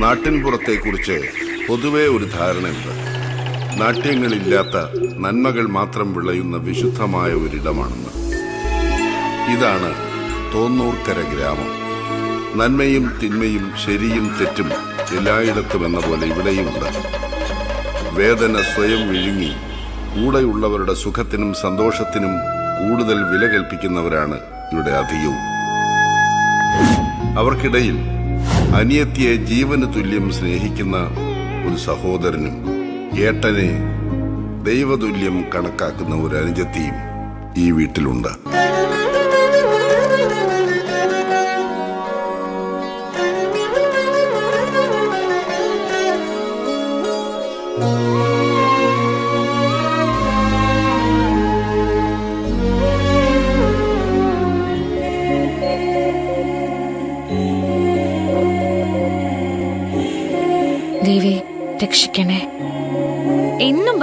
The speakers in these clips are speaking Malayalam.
നാട്ടിൻപുറത്തെക്കുറിച്ച് പൊതുവേ ഒരു ധാരണയുണ്ട്. നാട്യങ്ങളില്ലാത്ത നന്മകൾ മാത്രം വിളയുന്ന വിശുദ്ധമായ ഒരിടമാണെന്ന്. ഇതാണ് തോന്നൂർക്കര ഗ്രാമം. നന്മയും തിന്മയും ശരിയും തെറ്റും എല്ലായിടത്തും എന്ന പോലെ ഇവിടെയുമുണ്ട് വേദന സ്വയം വിഴുങ്ങി കൂടെയുള്ളവരുടെ സുഖത്തിനും സന്തോഷത്തിനും കൂടുതൽ വില കൽപ്പിക്കുന്നവരാണ് ഇവിടെ അധികവും. അവർക്കിടയിൽ അനിയത്തിയെ ജീവന് തുല്യം സ്നേഹിക്കുന്ന ഒരു സഹോദരനും ഏട്ടനെ ദൈവതുല്യം കണക്കാക്കുന്ന ഒരു അനുജത്തിയും ഈ വീട്ടിലുണ്ട്.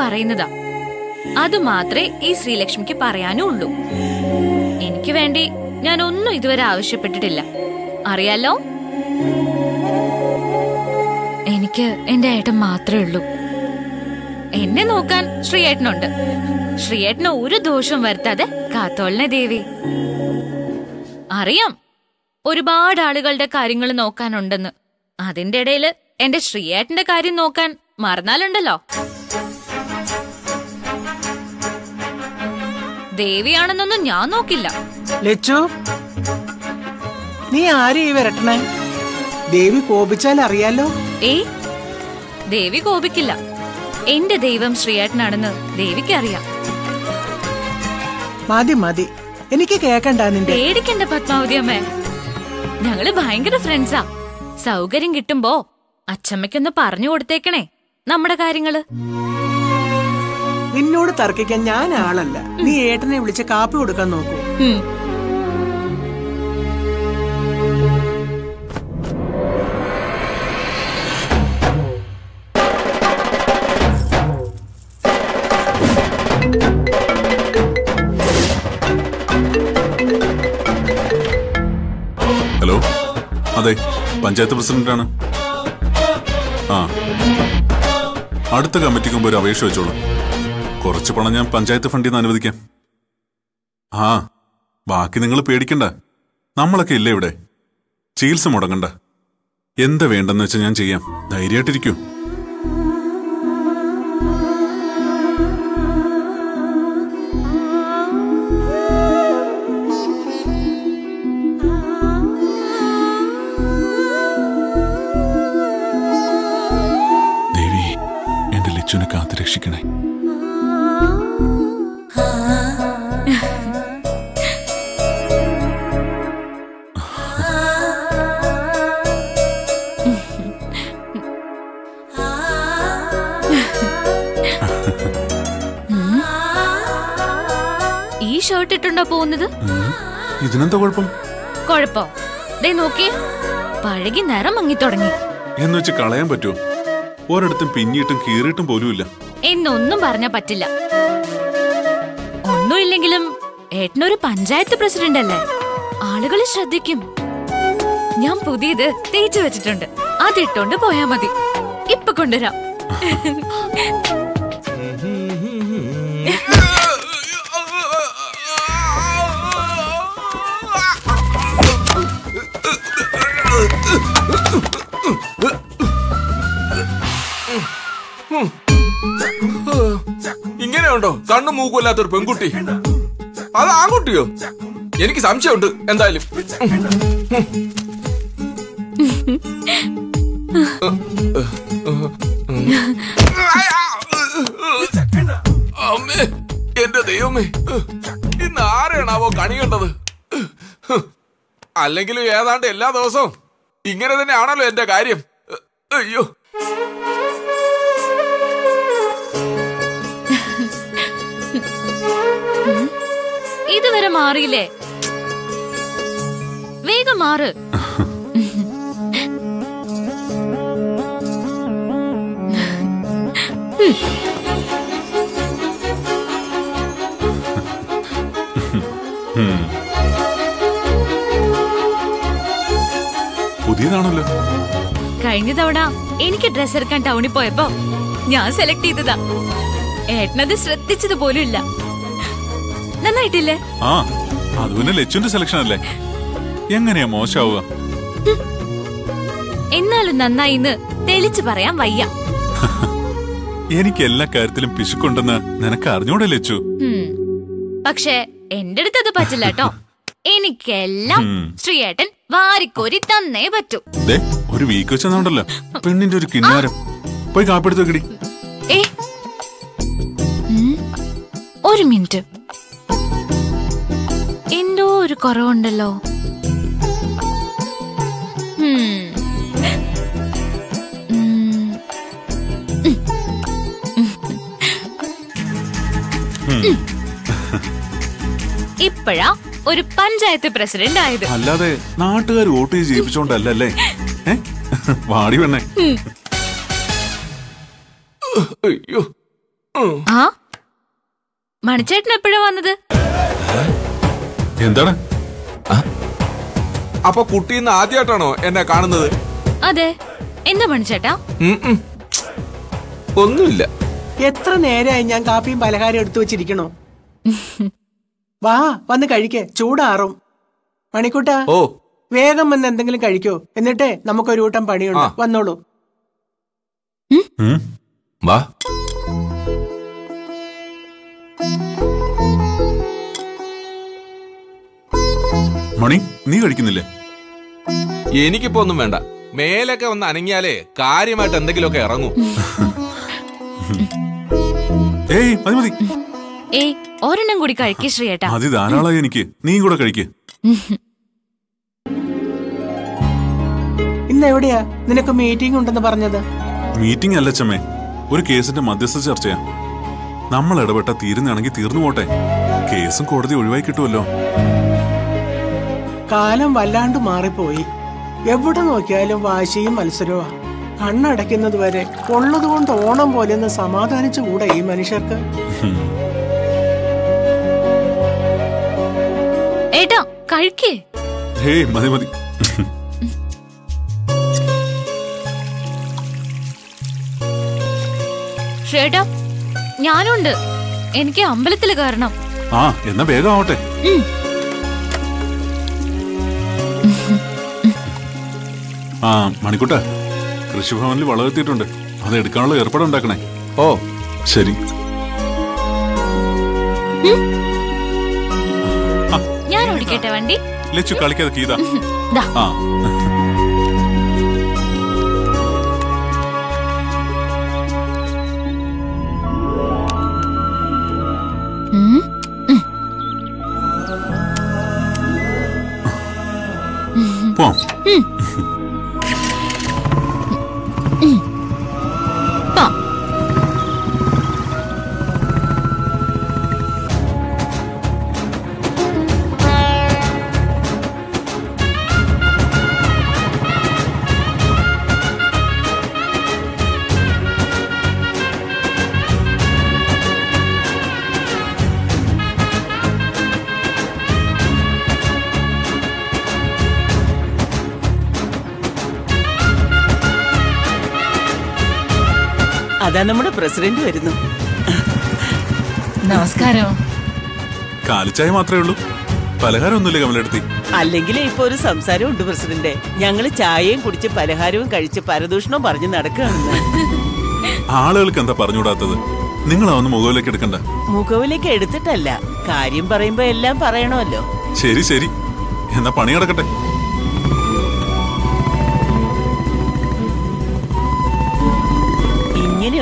പറയുന്നതാ. അത് മാത്രമേ ഈ ശ്രീലക്ഷ്മിക്ക് പറയാനും ഉള്ളൂ എനിക്ക് വേണ്ടി ഞാൻ ഒന്നും ഇതുവരെ ആവശ്യപ്പെട്ടിട്ടില്ല. അറിയാലോ? എനിക്ക് എന്റെ ഏട്ടൻ മാത്രമേ ഉള്ളൂ. എന്നെ നോക്കാൻ ശ്രീയേട്ടനുണ്ട്. ശ്രീയേട്ടന് ഒരു ദോഷം വരുത്താതെ കാത്തോളനെ ദേവി. അറിയാം ഒരുപാട് ആളുകളുടെ കാര്യങ്ങൾ നോക്കാനുണ്ടെന്ന്. അതിന്റെ ഇടയിൽ എന്റെ ശ്രീയേട്ടന്റെ കാര്യം നോക്കാൻ മറന്നാലുണ്ടല്ലോ. ദേവിയാണെന്നൊന്നും ഞാൻ നോക്കില്ല. ലച്ചു നീ ആരെ ഈ വരട്ടണേ ദേവി കോപിച്ചാൽ അറിയാലോ? ഏയ് ദേവി കോപിക്കില്ല. എന്റെ ദൈവം ശ്രീയേട്ടനാണെന്ന് ദേവിക്ക് അറിയാം മതി മതി. എനിക്ക് കേക്കണ്ട നിന്റെ പേടിക്കണ്ട പത്മാവതി അമ്മ. ഞങ്ങൾ ഭയങ്കര ഫ്രണ്ട്സാ സൗകര്യം കിട്ടുമ്പോ അച്ചമ്മയ്ക്കൊന്ന് പറഞ്ഞു കൊടുത്തേക്കണേ. നമ്മുടെ കാര്യങ്ങൾ. നിന്നോട് തർക്കിക്കാൻ ഞാൻ ആളല്ല. നീ ഏട്ടനെ വിളിച്ച് കാപ്പി കൊടുക്കാൻ നോക്കൂ. ഹലോ? അതെ പഞ്ചായത്ത് പ്രസിഡന്റാണ്. ആ. അടുത്ത കമ്മിറ്റിക്ക് മുമ്പ് ഒരു അപേക്ഷ വെച്ചോളൂ. കുറച്ച് പണം ഞാൻ പഞ്ചായത്ത് ഫണ്ടിൽ നിന്ന് അനുവദിക്കാം. ആ ബാക്കി നിങ്ങൾ പേടിക്കണ്ട. നമ്മളൊക്കെ ഇല്ലേ ഇവിടെ? ചികിത്സ മുടങ്ങണ്ട. എന്താ വേണ്ടെന്ന് വെച്ചാൽ ഞാൻ ചെയ്യാം. ധൈര്യമായിട്ടിരിക്കൂ. ദേവി എന്റെ ലച്ചുവിനെ കാത്തു രക്ഷിക്കണേ ഷർട്ട് ഇട്ടുണ്ടോ പോകുന്നത്. ഇതിനെന്താ കുഴപ്പം? കൊഴപ്പോ. ദേ നോക്കിയേ പഴകി നിറം മങ്ങി തുടങ്ങി. എന്ന് വെച്ച് കളയാൻ പറ്റുമോ? ഒരിടത്തും പിന്നീട്ടും കീറിയിട്ടും പോലുമില്ല. എന്നൊന്നും പറഞ്ഞാ പറ്റില്ല. ഒന്നുമില്ലെങ്കിലും ഏട്ടനൊരു പഞ്ചായത്ത് പ്രസിഡന്റ് അല്ലേ? ആളുകൾ ശ്രദ്ധിക്കും. ഞാൻ പുതിയത് തേച്ചു വെച്ചിട്ടുണ്ട്. അതിട്ടോണ്ട് പോയാ മതി. ഇപ്പൊ കൊണ്ടുവരാം. ഇങ്ങനെയുണ്ടോ കണ്ണും മൂക്കുമില്ലാത്തൊരു പെൺകുട്ടി. അത് ആൺകുട്ടിയോ? എനിക്ക് സംശയമുണ്ട് എന്തായാലും. അമ്മേ എന്റെ ദൈവമേ ഇന്ന് ആരെയാണാവോ കണി കണ്ടത്? അല്ലെങ്കിലും ഏതാണ്ട് എല്ലാ ദിവസവും ഇങ്ങനെ തന്നെയാണല്ലോ എന്റെ കാര്യം. അയ്യോ. ഇതുവരെ മാറിയില്ലേ? വേഗം മാറ്. പുതിയതാണല്ലോ. കഴിഞ്ഞ തവണ എനിക്ക് ഡ്രസ് എടുക്കാൻ ടൗണിൽ പോയപ്പോ ഞാൻ സെലക്ട് ചെയ്തതാ. ഏട്ടനത് ശ്രദ്ധിച്ചത് പോലും ഇല്ല നന്നായിട്ടില്ലേ? ആ അത് പിന്നെ ലച്ചുന്റെ സെലക്ഷൻ അല്ലേ? എങ്ങനെയാ മോശമാവുക എന്നാലും നന്നായിന്ന് തെളിച്ചു പറയാൻ വയ്യ. എനിക്ക് എല്ലാ കാര്യത്തിലും പിശുക്കുണ്ടെന്ന് നിനക്ക് അറിഞ്ഞൂടെ ലച്ചു? പക്ഷേ എന്റെ അടുത്ത് അത് പറ്റില്ല കേട്ടോ. എനിക്കെല്ലാം. ശ്രീയേട്ടൻ വാരിക്കോരി തന്നേ പറ്റൂ. ഒരു വീക്ക് വെച്ചെന്നുണ്ടല്ലോ. പെണ്ണിന്റെ ഒരു കിന്നാരം. പോയി കാപ്പെടുത്തു ഉം. ഒരു മിനിറ്റ്. എന്തോ ഒരു കുറവുണ്ടല്ലോ. ഇപ്പോഴാ ഒരു പഞ്ചായത്ത് പ്രസിഡന്റ് ആയത്. അല്ലാതെ നാട്ടുകാർ വോട്ട് ചെയ്ത് ജയിപ്പിച്ചോണ്ടല്ലേ വാടി വേണേ അയ്യോ. ഉം. ആ? മണിച്ചേട്ടൻ എപ്പോഴാ വന്നത്? എന്താണ്? അപ്പൊ കുട്ടിന്ന് ആദ്യമായിട്ടാണോ എന്നെ കാണുന്നത്? അതെ. എന്താ പണിച്ചേട്ടാ. ഒന്നുമില്ല. എത്ര നേരമായി ഞാൻ കാപ്പിയും പലഹാരം എടുത്തു വെച്ചിരിക്കണോ? വാ വന്ന് കഴിക്കേ. ചൂടാറും. മണിക്കൂട്ട ഓ. വേഗം വന്ന് എന്തെങ്കിലും കഴിക്കോ. എന്നിട്ടേ നമുക്കൊരു കൂട്ടം പണിയുണ്ട്. വന്നോളൂ. വാ. മണി നീ കഴിക്കുന്നില്ലേ? എനിക്കിപ്പോ ഒന്നും വേണ്ട. മേലൊക്കെ ഒന്ന് അനങ്ങിയാലേ കാര്യമായിട്ട് എന്തെങ്കിലുമൊക്കെ ഇറങ്ങൂ. ഏയ് മതി മതി. ഏയ് ഒരെണ്ണം കൂടി കഴിക്കേ ശ്രീയേട്ടാ. മതി ധാരാളമായി എനിക്ക്. നീ കൂടെ കഴിക്ക. ഇന്ന് എവിടെയാ? നിനക്ക് മീറ്റിംഗ് ഉണ്ടെന്ന് പറഞ്ഞത്. മീറ്റിംഗ് അല്ല ചമ്മേ ഒരു കേസിന്റെ മധ്യസ്ഥ ചർച്ചയാ. നമ്മൾ ഇടപെട്ട തീരുന്നാണെങ്കിൽ തീർന്നു പോട്ടെ. കേസും കോടതി ഒഴിവായി കിട്ടുമല്ലോ. കാലം വല്ലാണ്ട് മാറിപ്പോയി. എവിടെ നോക്കിയാലും വാശിയും മത്സരവുമാ കണ്ണടയ്ക്കുന്നത് വരെ ഉള്ളതുകൊണ്ട് ഓണം പോലെ ഒന്ന് സമാധാനിച്ചുകൂടെ ഈ മനുഷ്യർക്ക്? ഏട്ടാ കഴിക്കേ. ഹേയ് മതി മതി. ശ്രീയേട്ടാ ഞാനുണ്ട്. എനിക്ക് അമ്പലത്തിൽ കയറണം. ആ എന്നാ വേഗം ആവട്ടെ. ആ മണിക്കുട്ട കൃഷിഭവനിൽ വളർത്തിയിട്ടുണ്ട് അത് എടുക്കാനുള്ള ഏർപ്പാടുണ്ടാക്കണേ ഓ ശരി. ഞാൻ ഓടിക്കട്ടെ വണ്ടി? ലച്ചു കളിക്കാതെ കീത. ദാ. ആ. ഉം. അതാ നമ്മുടെ പ്രസിഡന്റ് വരുന്നു. നമസ്കാരം. കാലിച്ചായ മാത്രമേ ഉള്ളൂ. പലഹാരമൊന്നുമില്ല കമലെടുത്തി? അല്ലെങ്കിൽ ഇപ്പൊ ഒരു സംസാരം ഉണ്ട് പ്രസിഡന്റ്. ഞങ്ങൾ ചായയും കുടിച്ച് പലഹാരവും കഴിച്ച് പരദൂഷണവും പറഞ്ഞു നടക്കുകയാണെന്ന് ആളുകൾക്ക് എന്താ പറഞ്ഞുകൂടാത്തത്? നിങ്ങൾ അവന്ന് മുഖവിലേക്ക് എടുക്കണ്ട. മുഖവിലേക്ക് എടുത്തിട്ടല്ല. കാര്യം പറയുമ്പോ എല്ലാം പറയണമല്ലോ. ശരി ശരി. എന്നാ പണി കിടക്കട്ടെ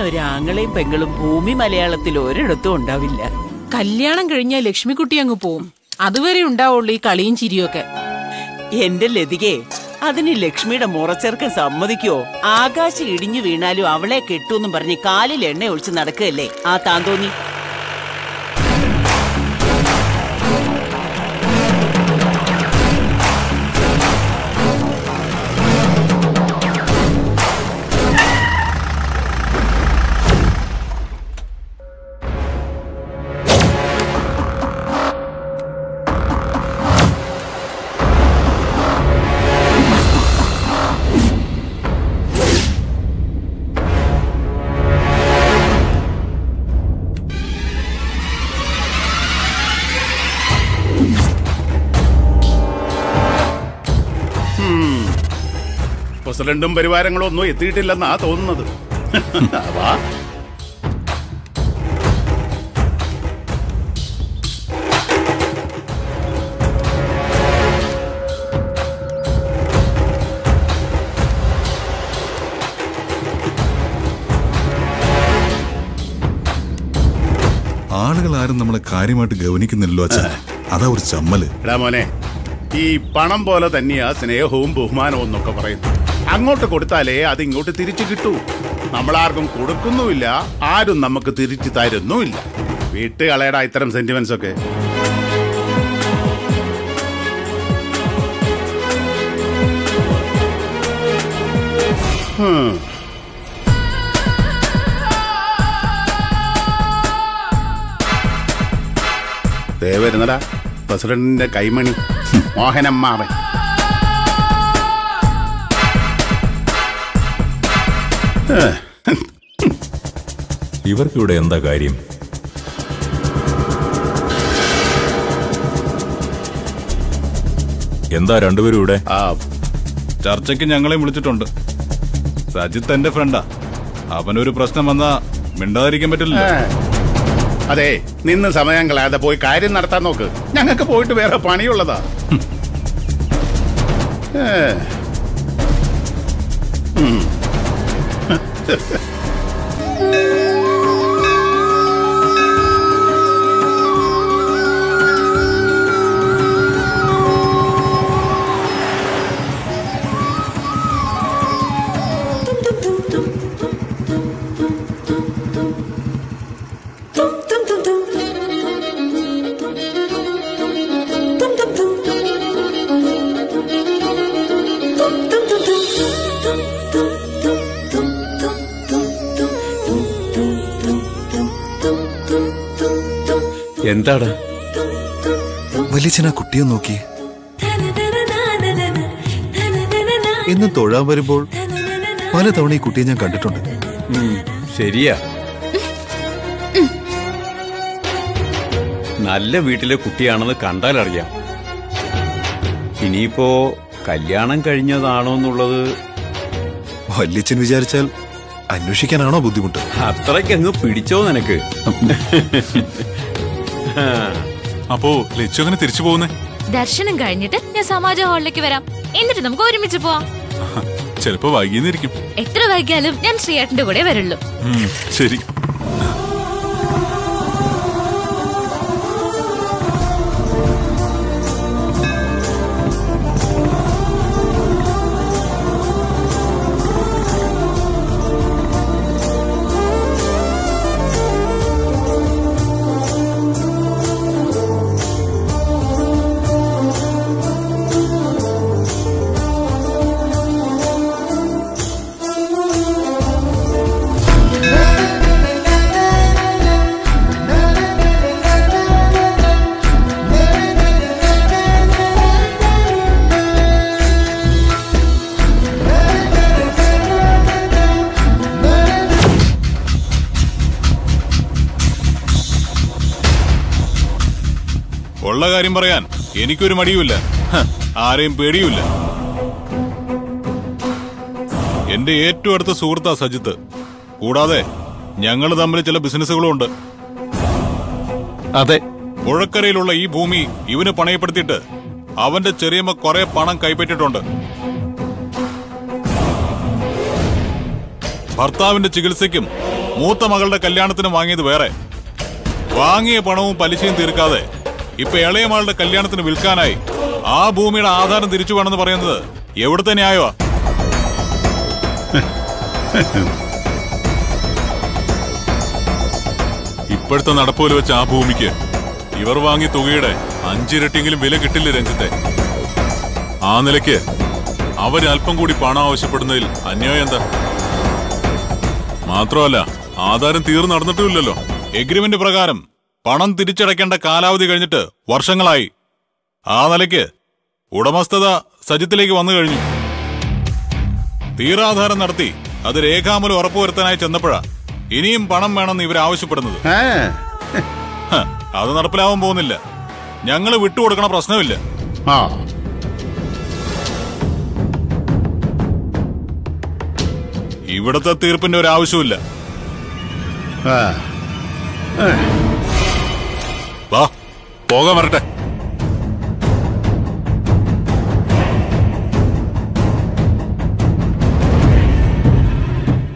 ഇങ്ങനെ ഒരു പെങ്ങളും ഭൂമി മലയാളത്തിൽ ഒരിടത്തും ഉണ്ടാവില്ല. കല്യാണം കഴിഞ്ഞാൽ ലക്ഷ്മിക്കുട്ടി അങ്ങ് പോവും. അതുവരെ ഉണ്ടാവുള്ളൂ ഈ കളിയും ചിരിയൊക്കെ. എന്റെ ലതികെ അതിന് ലക്ഷ്മിയുടെ മുറച്ചേർക്കാൻ സമ്മതിക്കോ ആകാശം ഇടിഞ്ഞു വീണാലും അവളെ കെട്ടൂന്നും പറഞ്ഞ് കാലിൽ എണ്ണ ഒഴിച്ച് നടക്കുകയല്ലേ? ആ താന്തോന്നി. പ്രസിഡന്റും പരിവാരങ്ങളും ഒന്നും എത്തിയിട്ടില്ലെന്നാ തോന്നുന്നത്. വാ. ആളുകൾ ആരും നമ്മളെ കാര്യമായിട്ട് ഗവനിക്കുന്നില്ലല്ലോ അച്ഛൻ അതാ ഒരു ചമ്മൽ. മോനെ ഈ പണം പോലെ തന്നെയാ സ്നേഹവും ബഹുമാനവും എന്നൊക്കെ പറയുന്നത്. അങ്ങോട്ട് കൊടുത്താലേ അത് ഇങ്ങോട്ട് തിരിച്ചു കിട്ടൂ. നമ്മളാർക്കും കൊടുക്കുന്നുമില്ല ആരും നമുക്ക് തിരിച്ചു തരുന്നുമില്ല. വീട്ടുകളേടാ ഇത്തരം സെന്റിമെന്റ്സ് ഒക്കെ. ഹും. ദേ വരുന്നടാ പ്രസിഡന്റിന്റെ കൈമണി. മോഹനമ്മാവൻ ഇവർക്കിവിടെ എന്താ കാര്യം? എന്താ രണ്ടുപേരും ഇവിടെ? ആ ചർച്ചയ്ക്ക് ഞങ്ങളെയും വിളിച്ചിട്ടുണ്ട്. സജിത്ത് എന്റെ ഫ്രണ്ടാ അവനൊരു പ്രശ്നം വന്നാ മിണ്ടാതിരിക്കാൻ പറ്റില്ല അതെ നിന്ന് സമയം കളയാതെ പോയി കാര്യം നടത്താൻ നോക്ക്. ഞങ്ങൾക്ക് പോയിട്ട് വേറെ പണിയുള്ളതാ. ഏ. എന്താടാ വലിയച്ഛനാ കുട്ടിയെ നോക്കി. എന്നും തൊഴാൻ വരുമ്പോൾ പലതവണ ഈ കുട്ടിയെ ഞാൻ കണ്ടിട്ടുണ്ട്. ശരിയാ. നല്ല വീട്ടിലെ കുട്ടിയാണെന്ന് കണ്ടാൽ കണ്ടാലറിയാം. ഇനിയിപ്പോ കല്യാണം കഴിഞ്ഞതാണോ എന്നുള്ളത് വല്യച്ഛൻ വിചാരിച്ചാൽ അന്വേഷിക്കാനാണോ ബുദ്ധിമുട്ട്? അത്രയ്ക്കങ്ങ് പിടിച്ചോ നിനക്ക്. അപ്പോ ലിച്ചു അങ്ങനെ തിരിച്ചു പോകുന്നേ? ദർശനം കഴിഞ്ഞിട്ട് ഞാൻ സമാജ ഹാളിലേക്ക് വരാം. എന്നിട്ട് നമുക്ക് ഒരുമിച്ച് പോവാം. ചിലപ്പോ വൈകിന്നിരിക്കും എത്ര വൈകിയാലും ഞാൻ ശ്രീയേട്ടന്റെ കൂടെ വരുള്ളൂ. ശരി. ഉള്ള കാര്യം പറയാൻ എനിക്കൊരു മടിയുമില്ല. ആരെയും പേടിയുമില്ല. എന്റെ ഏറ്റവും അടുത്ത സുഹൃത്താ സജിത്ത്. കൂടാതെ ഞങ്ങൾ തമ്മിൽ ചില ബിസിനസ്സുകളും ഉണ്ട്. അതെ. പുഴക്കരയിലുള്ള ഈ ഭൂമി ഇവന് പണയപ്പെടുത്തിയിട്ട് അവന്റെ ചെറിയമ്മ കുറെ പണം കൈപ്പറ്റിയിട്ടുണ്ട്. ഭർത്താവിന്റെ ചികിത്സയ്ക്കും മൂത്ത മകളുടെ കല്യാണത്തിനും വാങ്ങിയത് വേറെ. വാങ്ങിയ പണവും പലിശയും തീർക്കാതെ ഇപ്പൊ ഇളയമാളുടെ കല്യാണത്തിന് വിൽക്കാനായി ആ ഭൂമിയുടെ ആധാരം തിരിച്ചു വേണമെന്ന് പറയുന്നത് എവിടുത്തെ ന്യായമാ ഇപ്പോഴത്തെ നടപ്പോൽ വെച്ച് ആ ഭൂമിക്ക് ഇവർ വാങ്ങി തുകയുടെ അഞ്ചിരട്ടിയെങ്കിലും വില കിട്ടില്ല രഞ്ജിത്തെ? ആ നിലയ്ക്ക് അവരൽപ്പം കൂടി പണം ആവശ്യപ്പെടുന്നതിൽ അന്യായം എന്താ? മാത്രമല്ല ആധാരം തീർന്നു നടന്നിട്ടുമില്ലല്ലോ. എഗ്രിമെന്റ് പ്രകാരം പണം തിരിച്ചടയ്ക്കേണ്ട കാലാവധി കഴിഞ്ഞിട്ട് വർഷങ്ങളായി. ആ നിലയ്ക്ക് ഉടമസ്ഥത സജിത്തിലേക്ക് വന്നു കഴിഞ്ഞു. തീരാധാരം നടത്തി അത് രേഖാമൂലം ഉറപ്പുവരുത്താനായി ചെന്നപ്പോഴാ ഇനിയും പണം വേണമെന്ന് ഇവർ ആവശ്യപ്പെടുന്നത്. അത് നടപ്പിലാവാൻ പോകുന്നില്ല. ഞങ്ങൾ വിട്ടുകൊടുക്കണ പ്രശ്നമില്ല. ആ. ഇവിടത്തെ തീർപ്പിന്റെ ഒരു ആവശ്യമില്ല പോകാൻ വരട്ടെ.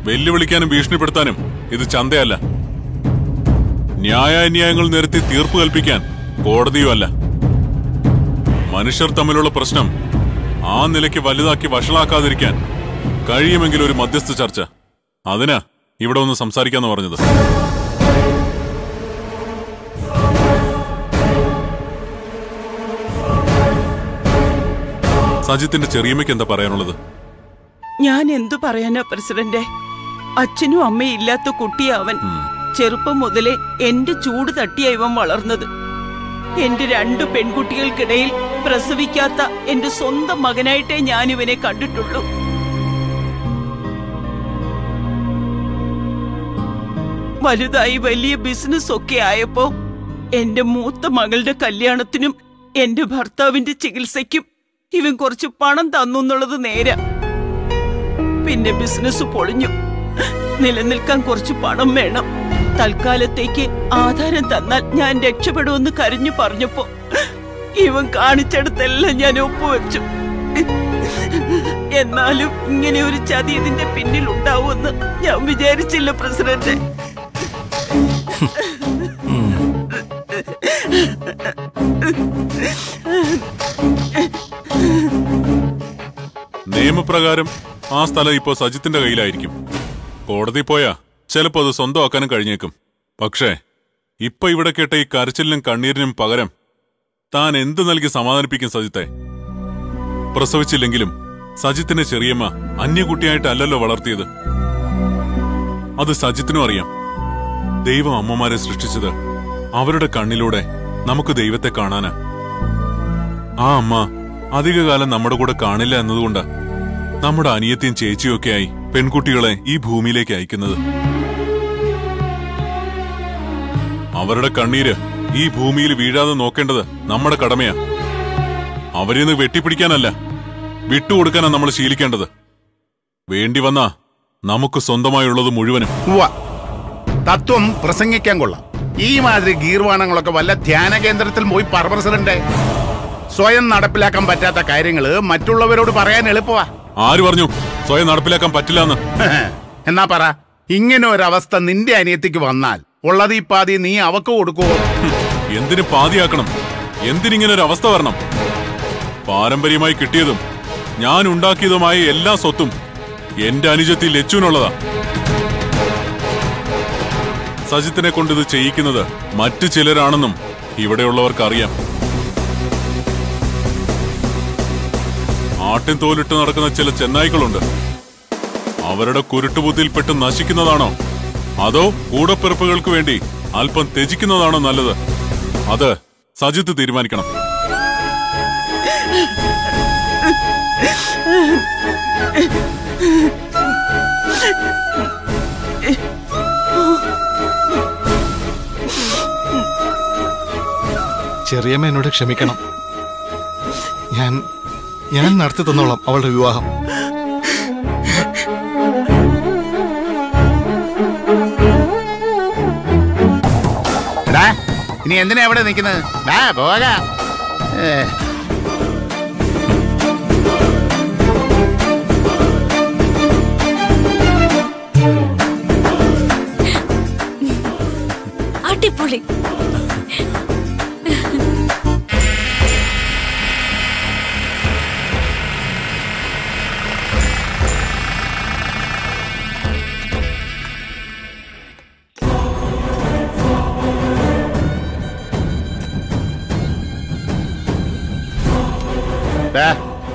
വെല്ലുവിളിക്കാനും ഭീഷണിപ്പെടുത്താനും ഇത് ചന്തയല്ല. ന്യായാന്യായങ്ങൾ നിരത്തി തീർപ്പ് കൽപ്പിക്കാൻ കോടതിയുമല്ല മനുഷ്യർ തമ്മിലുള്ള പ്രശ്നം ആ നിലയ്ക്ക് വലുതാക്കി വഷളാക്കാതിരിക്കാൻ കഴിയുമെങ്കിൽ ഒരു മധ്യസ്ഥ ചർച്ച. അതിനാ ഇവിടെ ഒന്ന് സംസാരിക്കാന്ന് പറഞ്ഞത്. സജിത്തിന്റെ ചെറിയമ്മയ്ക്ക് എന്താ പറയാനുള്ളത്? ഞാൻ എന്തു പറയാനാ പ്രസിഡന്റെ? അച്ഛനും അമ്മയും ഇല്ലാത്ത കുട്ടിയാ അവൻ. ചെറുപ്പം മുതലേ എന്റെ ചൂട് തട്ടിയ ഇവൻ വളർന്നത്. എന്റെ രണ്ടു പെൺകുട്ടികൾക്കിടയിൽ പ്രസവിക്കാത്ത എന്റെ സ്വന്തം മകനായിട്ടേ ഞാൻ ഇവനെ കണ്ടിട്ടുള്ളൂ. വലുതായി വലിയ ബിസിനസ് ഒക്കെ ആയപ്പോ എന്റെ മൂത്ത മകളുടെ കല്യാണത്തിനും എന്റെ ഭർത്താവിന്റെ ചികിത്സയ്ക്കും ഇവൻ കുറച്ച് പണം തന്നു എന്നുള്ളത് നേര. പിന്നെ ബിസിനസ് പൊളിഞ്ഞു. നിലനിൽക്കാൻ കുറച്ച് പണം വേണം. തൽക്കാലത്തേക്ക് ആധാരം തന്നാൽ ഞാൻ രക്ഷപ്പെടുമെന്ന് കരഞ്ഞു പറഞ്ഞപ്പോ ഇവൻ കാണിച്ചെടുത്തെല്ലാം ഞാൻ ഒപ്പുവെച്ചു. എന്നാലും ഇങ്ങനെ ഒരു ചതി ഇതിന്റെ പിന്നിൽ ഉണ്ടാവുമെന്ന് ഞാൻ വിചാരിച്ചില്ല പ്രസിഡന്റ് നിയമപ്രകാരം ആ സ്ഥലം ഇപ്പോ സജിത്തിന്റെ കയ്യിലായിരിക്കും. കോടതി പോയാ ചിലപ്പോ അത് സ്വന്തമാക്കാനും കഴിഞ്ഞേക്കും. പക്ഷേ ഇപ്പൊ ഇവിടെ കേട്ട ഈ കരച്ചിലിനും കണ്ണീരിനും പകരം താൻ എന്ത് നൽകി സമാധാനിപ്പിക്കും സജിത്തെ? പ്രസവിച്ചില്ലെങ്കിലും സജിത്തിന്റെ ചെറിയമ്മ അന്യകുട്ടിയായിട്ടല്ലല്ലോ വളർത്തിയത്. അത് സജിത്തിനും അറിയാം. ദൈവം അമ്മമാരെ സൃഷ്ടിച്ചത് അവരുടെ കണ്ണിലൂടെ നമുക്ക് ദൈവത്തെ കാണാനാ. ആ അമ്മ അധികകാലം നമ്മുടെ കൂടെ കാണില്ല എന്നതുകൊണ്ട് നമ്മുടെ അനിയത്തിയും ചേച്ചിയൊക്കെയായി പെൺകുട്ടികളെ ഈ ഭൂമിയിലേക്ക് അയക്കുന്നത്. അവരുടെ കണ്ണീര് ഈ ഭൂമിയിൽ വീഴാതെ നോക്കേണ്ടത് നമ്മുടെ കടമയാ. അവരിന്ന് വെട്ടിപ്പിടിക്കാനല്ല വിട്ടുകൊടുക്കാനാ നമ്മൾ ശീലിക്കേണ്ടത്. വേണ്ടി വന്നാ നമുക്ക് സ്വന്തമായുള്ളത് മുഴുവനും. തത്വം പ്രസംഗിക്കാൻ കൊള്ളാം. ഈ മാതിരി ഗീർവാണങ്ങളൊക്കെ വല്ല ധ്യാന കേന്ദ്രത്തിൽ പോയി പറ സ്വയം നടപ്പിലാക്കാൻ പറ്റാത്ത കാര്യങ്ങൾ മറ്റുള്ളവരോട് പറയാൻ എളുപ്പവാ. ആര് പറഞ്ഞു? സ്വയം നടപ്പിലാക്കാൻ പറ്റില്ല എന്നാ പറ. ഇങ്ങനെ ഒരവസ്ഥ നിന്റെ അനിയത്തിക്ക് വന്നാൽ ഉള്ളത് ഈ പാതി നീ അവക്ക് കൊടുക്കുവോ? എന്തിനു പാതിയാക്കണം? എന്തിനിങ്ങനെ ഒരു അവസ്ഥ വരണം? പാരമ്പര്യമായി കിട്ടിയതും ഞാൻ ഉണ്ടാക്കിയതുമായ എല്ലാ സ്വത്തും എന്റെ അനുജത്തി ലച്ചുവിനുള്ളതാ. സജിത്തിനെ കൊണ്ട് ഇത് ചെയ്യിക്കുന്നത് മറ്റു ചിലരാണെന്നും ഇവിടെയുള്ളവർക്ക് അറിയാം ആട്ടിൻ തോലിട്ട് നടക്കുന്ന ചില ചെന്നായ്ക്കളുണ്ട്. അവരുടെ കുരുട്ടുബുദ്ധിയിൽപ്പെട്ട് നശിക്കുന്നതാണോ? അതോ കൂടപ്പിറപ്പുകൾക്ക് വേണ്ടി അല്പം ത്യജിക്കുന്നതാണോ നല്ലത്? അത് സജിത്ത് തീരുമാനിക്കണം. ചെറിയമ്മ എന്നോട് ക്ഷമിക്കണം. ഞാൻ ഞാൻ നടത്തി തന്നോളാം അവളുടെ വിവാഹം. ഇനി എന്തിനാ അവിടെ നിൽക്കുന്നത്? പോകാം.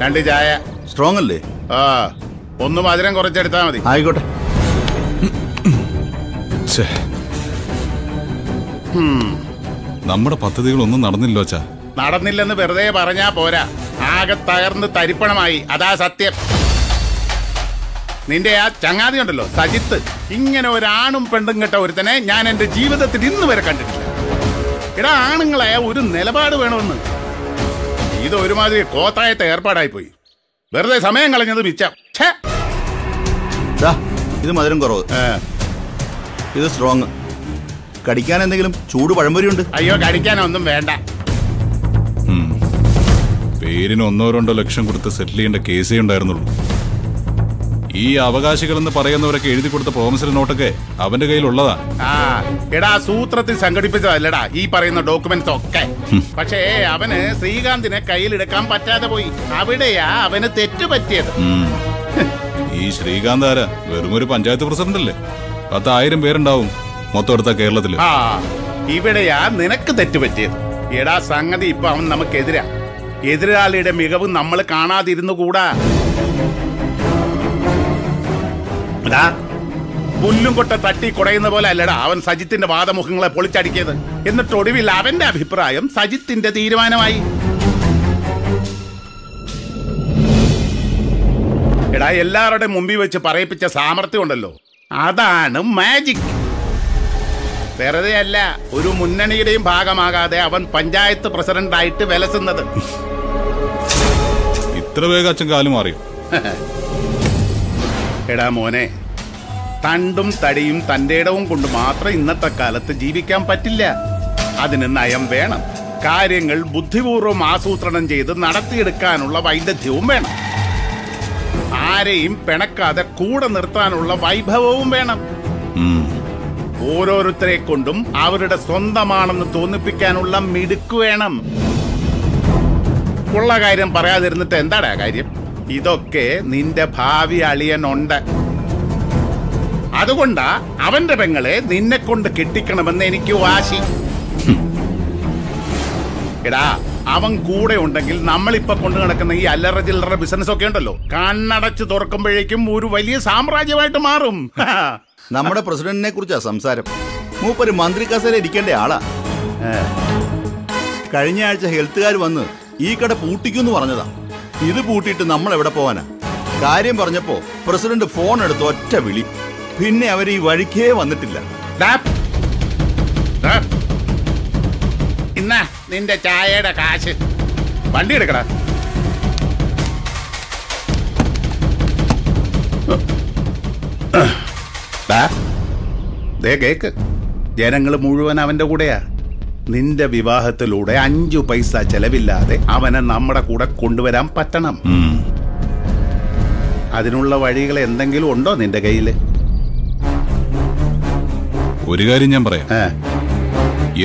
രണ്ട് ചായ. സ്ട്രോങ് അല്ലേ? ആ ഒന്ന് മധുരം കുറച്ചെടുത്താ മതി. ആയിക്കോട്ടെ. നമ്മുടെ പദ്ധതികളൊന്നും നടന്നില്ലോ അച്ഛാ. നടന്നില്ലെന്ന് വെറുതെ പറഞ്ഞാ പോരാ. ആകെ തകർന്ന് തരിപ്പണമായി. അതാ സത്യം. നിന്റെ ആ ചങ്ങാതി ഉണ്ടല്ലോ സജിത്ത്. ഇങ്ങനെ ഒരാണും പെണ്ണും കെട്ട ഒരുത്തനെ ഞാൻ എന്റെ ജീവിതത്തിൽ ഇന്ന് വരെ കണ്ടിട്ടില്ല. എടാ ആണുങ്ങളെ ഒരു നിലപാട് വേണമെന്ന്. ഇത് ഒരുമാതിരി കോത്തായത്തെ ഏർപ്പാടായി പോയി വെറുതെ സമയം കളഞ്ഞത് മിച്ചം. ദാ, ഇത് മധുരം കുറവ്. ഇത് സ്ട്രോങ് കടിക്കാൻ എന്തെങ്കിലും ചൂട് പഴംപൊരി ഉണ്ട് അയ്യോ കടിക്കാനൊന്നും വേണ്ട. പേരിന് ഒന്നോ രണ്ടോ ലക്ഷം കൊടുത്ത് സെറ്റിൽ ചെയ്യേണ്ട കേസേ ഉണ്ടായിരുന്നുള്ളൂ. ഈ അവകാശികൾ എന്ന് പറയുന്നവരൊക്കെ എഴുതി കൊടുത്ത പ്രോമിസറി നോട്ടൊക്കെ അവന്റെ കയ്യിലുള്ളതാ. ആ എടാ സൂത്രത്തിൽ സംഘടിപ്പിച്ചതല്ലടാ ഈ പറയുന്ന ഡോക്യുമെന്റ്സ് ഒക്കെ. പക്ഷേ അവന് ശ്രീകാന്തിനെ കയ്യിലെടുക്കാൻ പറ്റാതെ പോയി. അവിടെയാ അവന് തെറ്റ് പറ്റിയത്. ഉം. ഈ ശ്രീകാന്ത് ആരാ? വെറും ഒരു പഞ്ചായത്ത് പ്രസിഡന്റ് അല്ലേ? പത്തായിരം പേരുണ്ടാവും മൊത്തം എടുത്ത കേരളത്തിൽ. ആ ഇവിടെയാ നിനക്ക് തെറ്റ് പറ്റിയത്. എടാ സംഗതി ഇപ്പൊ അവൻ നമുക്കെതിരാ. എതിരാളിയുടെ മികവ് നമ്മൾ കാണാതിരുന്നു കൂടാ എടാ, പുല്ലും കൊട്ട തട്ടി കുടയുന്ന പോലെ അല്ലടാ അവൻ സജിത്തിന്റെ വാദമുഖങ്ങളെ പൊളിച്ചടിക്കിയത്. എന്നിട്ട് ഒടുവിൽ അവന്റെ അഭിപ്രായം സജിത്തിന്റെ തീരുമാനമായി. എടാ എല്ലാവരുടെ മുമ്പിൽ വെച്ച് പറയിപ്പിച്ച സാമർത്ഥ്യം ഉണ്ടല്ലോ. അതാണ് മാജിക് വെറുതെ അല്ല ഒരു മുന്നണിയുടെയും ഭാഗമാകാതെ അവൻ പഞ്ചായത്ത് പ്രസിഡന്റായിട്ട് വിലസുന്നത്. ഇത്ര വേഗം അച്ഛൻ കാലു മാറിയോ? എടാ മോനെ തണ്ടും തടിയും തന്റെ ഇടവും കൊണ്ട് മാത്രം ഇന്നത്തെ കാലത്ത് ജീവിക്കാൻ പറ്റില്ല. അതിന് നയം വേണം. കാര്യങ്ങൾ ബുദ്ധിപൂർവം ആസൂത്രണം ചെയ്ത് നടത്തിയെടുക്കാനുള്ള വൈദഗ്ധ്യവും വേണം. ആരെയും പിണക്കാതെ കൂടെ നിർത്താനുള്ള വൈഭവവും വേണം. ഓരോരുത്തരെ കൊണ്ടും അവരുടെ സ്വന്തമാണെന്ന് തോന്നിപ്പിക്കാനുള്ള മിടുക്ക് വേണം. ഉള്ള കാര്യം പറയാതിരുന്നിട്ട് എന്താടാ കാര്യം? ഇതൊക്കെ നിന്റെ ഭാവി അളിയനുണ്ട്. അതുകൊണ്ടാ അവന്റെ പെങ്ങളെ നിന്നെ കൊണ്ട് കെട്ടിക്കണമെന്ന് എനിക്ക് വാശി. എടാ അവൻ കൂടെ ഉണ്ടെങ്കിൽ നമ്മളിപ്പൊ കൊണ്ടു നടക്കുന്ന ഈ അല്ലറ ചില്ലറ ബിസിനസ് ഒക്കെ ഉണ്ടല്ലോ. കണ്ണടച്ച് തുറക്കുമ്പോഴേക്കും ഒരു വലിയ സാമ്രാജ്യമായിട്ട് മാറും. നമ്മുടെ പ്രസിഡന്റിനെ കുറിച്ചാ സംസാരം. മൂപ്പര് മന്ത്രി കസേര ഇരിക്കേണ്ട ആളാ. കഴിഞ്ഞ ആഴ്ച ഹെൽത്തുകാർ വന്ന് ഈ കട പൂട്ടിക്കുന്ന് പറഞ്ഞതാ. ഇത് പൂട്ടിയിട്ട് നമ്മൾ എവിടെ പോവാനാ? കാര്യം പറഞ്ഞപ്പോ പ്രസിഡന്റ് ഫോൺ എടുത്ത് ഒറ്റ വിളി. പിന്നെ അവർ ഈ വഴിക്കേ വന്നിട്ടില്ല. ഇന്നാ നിന്റെ ചായയുടെ കാശ്. വണ്ടി എടുക്കടാ. കേക്ക്. ജനങ്ങൾ മുഴുവൻ അവന്റെ കൂടെയാ. നിന്റെ വിവാഹത്തിലൂടെ അഞ്ചു പൈസ ചെലവില്ലാതെ അവനെ നമ്മുടെ കൂടെ കൊണ്ടുവരാൻ പറ്റണം. അതിനുള്ള വഴികൾ എന്തെങ്കിലും ഉണ്ടോ നിന്റെ കയ്യിൽ ഒരു കാര്യം ഞാൻ പറയാം.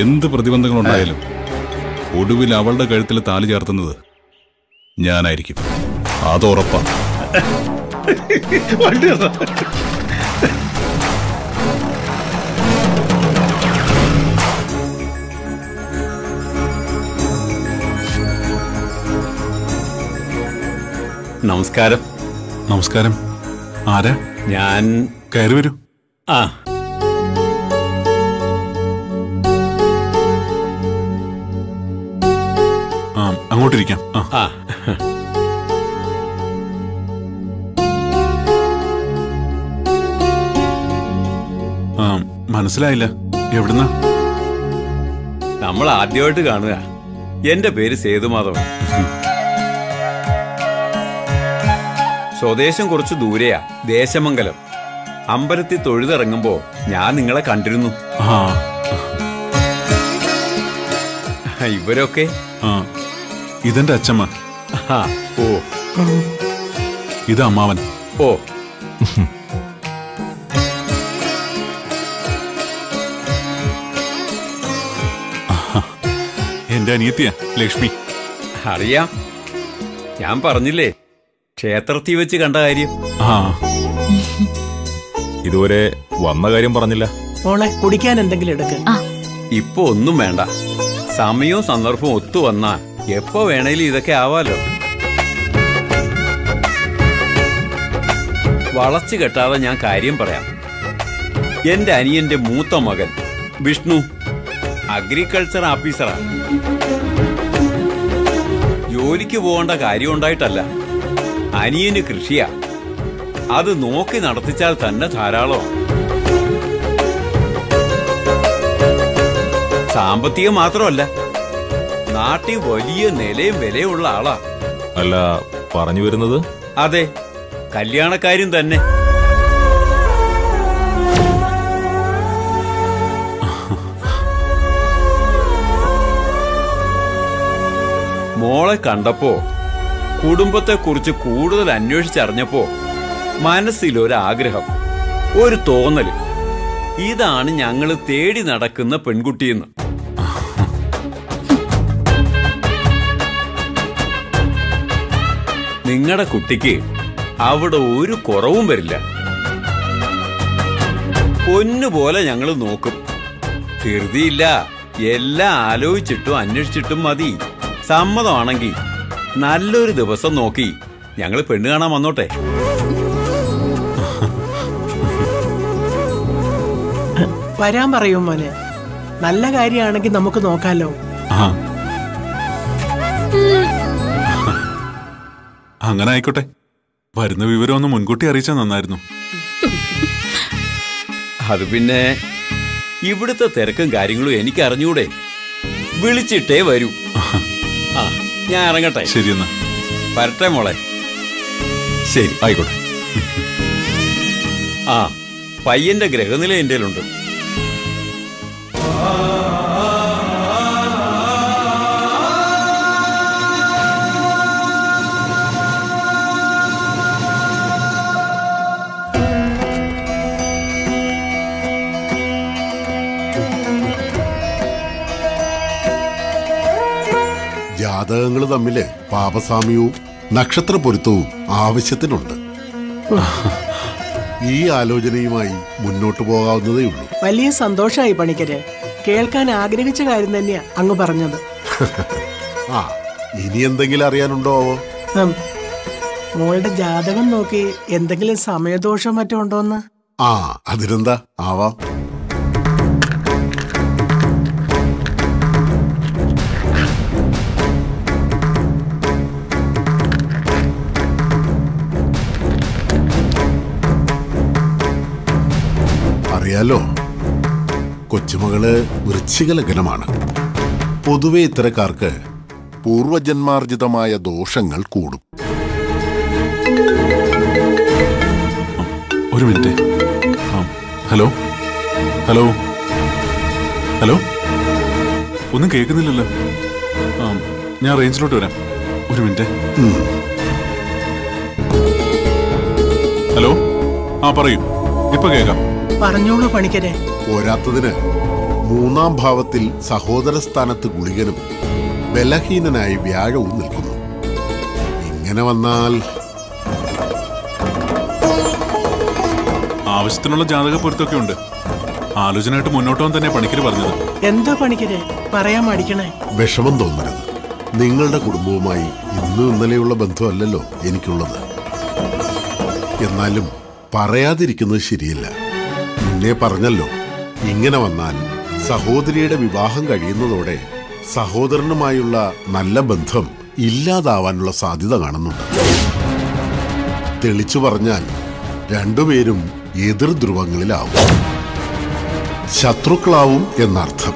എന്ത് പ്രതിബന്ധങ്ങൾ ഉണ്ടായാലും ഒടുവിൽ അവളുടെ കഴുത്തിൽ താലി ചേർത്തുന്നത് ഞാനായിരിക്കും. അത് ഉറപ്പാ നമസ്കാരം. നമസ്കാരം. ആരാ? ഞാൻ കയറി വരൂ. ആ. ആ അങ്ങോട്ടിരിക്കാം. ആ. ആ. ആ മനസ്സിലായില്ല. എവിടുന്ന? നമ്മൾ ആദ്യമായിട്ട് കാണുക. എന്റെ പേര് സേതുമാധവൻ. സ്വദേശം കുറച്ച് ദൂരെയാ ദേശമംഗലം. അമ്പലത്തിൽ തൊഴുതിറങ്ങുമ്പോ ഞാൻ നിങ്ങളെ കണ്ടിരുന്നു. ഇവരൊക്കെ? ഇതെന്റെ അച്ഛമ്മ. ഓ. ഇത് അമ്മാവൻ. ഓ. എന്റെ അനിയത്തിയ ലക്ഷ്മി. അറിയാം. ഞാൻ പറഞ്ഞില്ലേ ക്ഷേത്രത്തിൽ വെച്ച് കണ്ട കാര്യം. ആ. ഇതുവരെ വന്ന കാര്യം പറഞ്ഞില്ല. ഓളെ കുടിക്കാൻ എന്തെങ്കിലും എടുക്ക. ഇപ്പൊ ഒന്നും വേണ്ട. സമയവും സന്ദർഭവും ഒത്തു വന്നാ എപ്പോ വേണേലും ഇതൊക്കെ ആവാലോ. വളച്ചു കെട്ടാതെ ഞാൻ കാര്യം പറയാം. എന്റെ അനിയന്റെ മൂത്ത മകൻ വിഷ്ണു അഗ്രികൾച്ചർ ഓഫീസറാണ് ജോലിക്ക് പോകേണ്ട കാര്യം ഉണ്ടായിട്ടല്ല. അനിയന് കൃഷിയാ. അത് നോക്കി നടത്തിച്ചാൽ തന്നെ ധാരാളം. സാമ്പത്തികം മാത്രമല്ല നാട്ടിൽ വലിയ നിലയും വിലയുള്ള ആളാ. അല്ല പറഞ്ഞു വരുന്നത്? അതെ കല്യാണക്കാരും തന്നെ. മോളെ കണ്ടപ്പോ കുടുംബത്തെക്കുറിച്ച് കൂടുതൽ അന്വേഷിച്ചറിഞ്ഞപ്പോ മനസ്സിലൊരാഗ്രഹം ഒരു തോന്നൽ. ഇതാണ് ഞങ്ങൾ തേടി നടക്കുന്ന പെൺകുട്ടിയെന്ന്. നിങ്ങളുടെ കുട്ടിക്ക് അവിടെ ഒരു കുറവും വരില്ല. പൊന്നുപോലെ ഞങ്ങൾ നോക്കും. ധൃതിയില്ല. എല്ലാം ആലോചിച്ചിട്ടും അന്വേഷിച്ചിട്ടും മതി. സമ്മതമാണെങ്കിൽ നല്ലൊരു ദിവസം നോക്കി. ഞങ്ങൾ പെണ്ണ് കാണാൻ വന്നോട്ടെ. വരാൻ പറയൂ മോനെ. നല്ല കാര്യമാണെങ്കിൽ നമുക്ക് നോക്കാലോ. അങ്ങനെ ആയിക്കോട്ടെ. വരുന്ന വിവരം ഒന്ന് മുൻകൂട്ടി അറിയിച്ചാൽ നന്നായിരുന്നു. അത് പിന്നെ ഇവിടുത്തെ തിരക്കും കാര്യങ്ങളും എനിക്ക് അറിഞ്ഞൂടെ വിളിച്ചിട്ടേ വരൂ. ആ. ഞാൻ ഇറങ്ങട്ടെ. ശരി എന്നാ. വരട്ടെ മോളെ. ശരി ആയിക്കോട്ടെ. ആ പയ്യന്റെ ഗ്രഹനില എന്റെ ഉണ്ട് ജാതകങ്ങൾ തമ്മിൽ പാപസാമ്യവും നക്ഷത്ര പൊരുത്തവും ആവശ്യത്തിനുണ്ട്. ഈ ആലോചനയുമായി മുന്നോട്ട് പോകാവുന്നതേ ഉള്ളൂ. വലിയ സന്തോഷമായി പണിക്കര്. കേൾക്കാൻ ആഗ്രഹിച്ച കാര്യം തന്നെയാ അങ്ങ് പറഞ്ഞത്. ആ ഇനി എന്തെങ്കിലും അറിയാനുണ്ടോ മോളുടെ ജാതകം നോക്കി എന്തെങ്കിലും സമയദോഷം മറ്റോ ഉണ്ടോന്ന്? ആ അതിനെന്താ? ആവാം. കൊച്ചുമകൾ വൃശ്ചിക ലഗ്നമാണ് പൊതുവെ ഇത്തരക്കാർക്ക് പൂർവജന്മാർജിതമായ ദോഷങ്ങൾ കൂടും. ഒരു മിനിറ്റ്. ആ ഹലോ? ഹലോ? ഹലോ? ഒന്നും കേൾക്കുന്നില്ലല്ലോ. ആ ഞാൻ റേഞ്ചിലോട്ട് വരാം. ഒരു മിനിറ്റ്. ഹലോ? ആ പറയൂ. ഇപ്പൊ കേൾക്കാം. പറഞ്ഞോളൂ പണിക്കരെ. പോരാത്തതിന് മൂന്നാം ഭാവത്തിൽ സഹോദര സ്ഥാനത്ത് ഗുളികനും ബലഹീനനായി വ്യാഴവും നിൽക്കുന്നു. ഇങ്ങനെ വന്നാൽ ആവശ്യത്തിനുള്ള ജാതക പൊരുത്തൊക്കെ ഉണ്ട്. ആലോചനയായിട്ട് മുന്നോട്ട് പോകാൻ തന്നെ പണിക്കര് പറഞ്ഞത്. എന്താ പണിക്കര്? പറയാൻ മടിക്കണേ. വിഷമം തോന്നരുത്. നിങ്ങളുടെ കുടുംബവുമായി ഇന്നും ഇന്നലെയുള്ള ബന്ധമല്ലല്ലോ എനിക്കുള്ളത്. എന്നാലും പറയാതിരിക്കുന്നത് ശരിയല്ല. നിന്നെ പറഞ്ഞല്ലോ. ഇങ്ങനെ വന്നാൽ സഹോദരിയുടെ വിവാഹം കഴിയുന്നതോടെ സഹോദരനുമായുള്ള നല്ല ബന്ധം ഇല്ലാതാവാനുള്ള സാധ്യത കാണുന്നുണ്ട്. തെളിച്ചു പറഞ്ഞാൽ രണ്ടുപേരും എതിർ ധ്രുവങ്ങളിലാവും. ശത്രുക്കളാവും എന്നർത്ഥം.